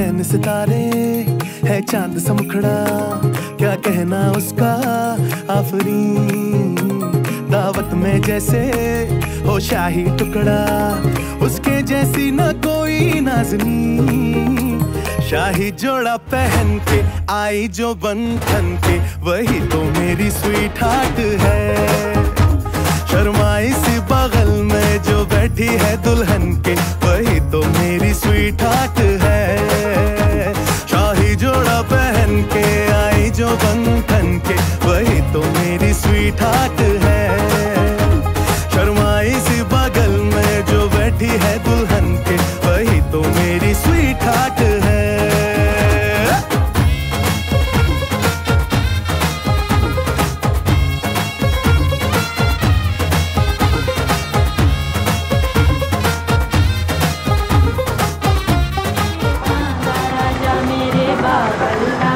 नैन सितारे है चाँद समुखड़ा। क्या कहना उसका आफरी? दावत में जैसे हो शाही टुकड़ा। उसके जैसी ना कोई नाजनी। शाही जोड़ा पहन के आई जो बंधन के। वही तो मेरी स्वीट हार्ट है। शर्माई सी बगल में जो बैठी है दुल्हन के। वही तो मेरी स्वीट हार्ट बंधन के, वही तो मेरी स्वीट हार्ट है। शर्माई सी बगल में जो बैठी है दुल्हन के, वही तो मेरी स्वीट हार्ट है। बाबा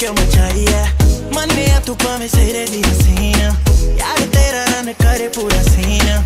के मचाइए मन्ने तू भावे सेरे दी हसीना यार तेरा रन करे पूरा सीना